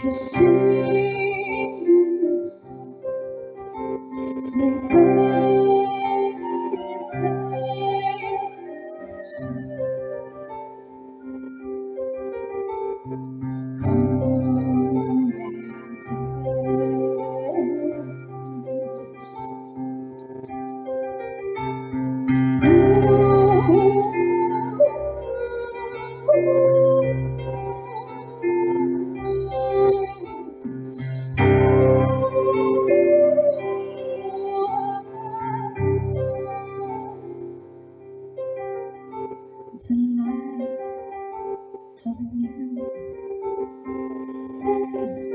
It's no fun, life loving you. Take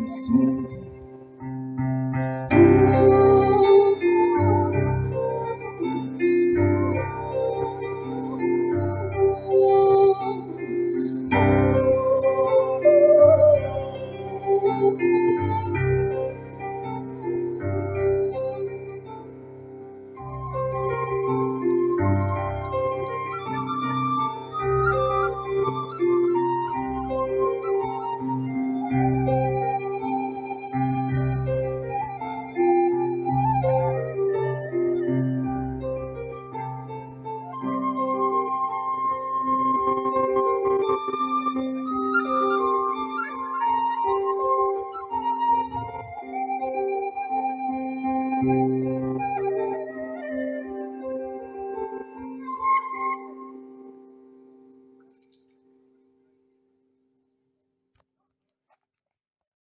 this